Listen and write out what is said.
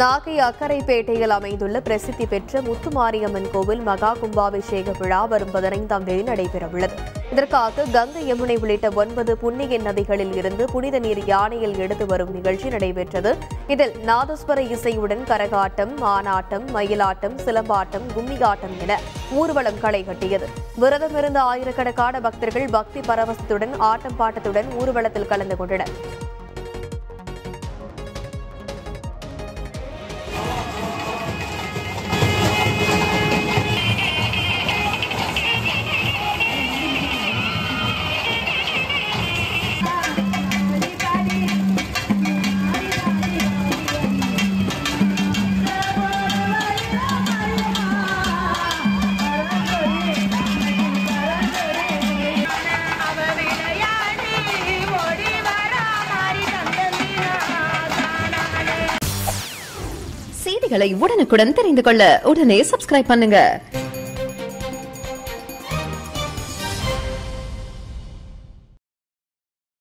நாகை அக்கரைப்பேட்டையில் அமைந்துள்ள பிரசித்தி பெற்ற முத்துமாரியம்மன் கோவில் மகா கும்பாபிஷேக விழா வரும் பதினைந்தாம் தேதி நடைபெறவுள்ளது. இதற்காக கங்கை யமுனை உள்ளிட்ட ஒன்பது புன்னிய நதிகளில் இருந்து புனித நீர் யானையில் எடுத்து வரும் நிகழ்ச்சி நடைபெற்றது. இதில் நாதஸ்வர இசையுடன் கரகாட்டம் மானாட்டம் மயிலாட்டம் சிலம்பாட்டம் கும்மியாட்டம் என ஊர்வலம் களை கட்டியது. விரதமிருந்த ஆயிரக்கணக்கான பக்தர்கள் பக்தி பரவசத்துடன் ஆட்டம் பாட்டத்துடன் ஊர்வலத்தில் கலந்து கொண்டனர். செய்திகளை உடனுக்குடன் தெரிந்து கொள்ள உடனே சப்ஸ்கிரைப் பண்ணுங்க.